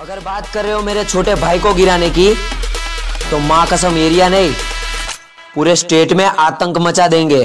अगर बात कर रहे हो मेरे छोटे भाई को गिराने की तो माँ कसम एरिया नहीं, पूरे स्टेट में आतंक मचा देंगे।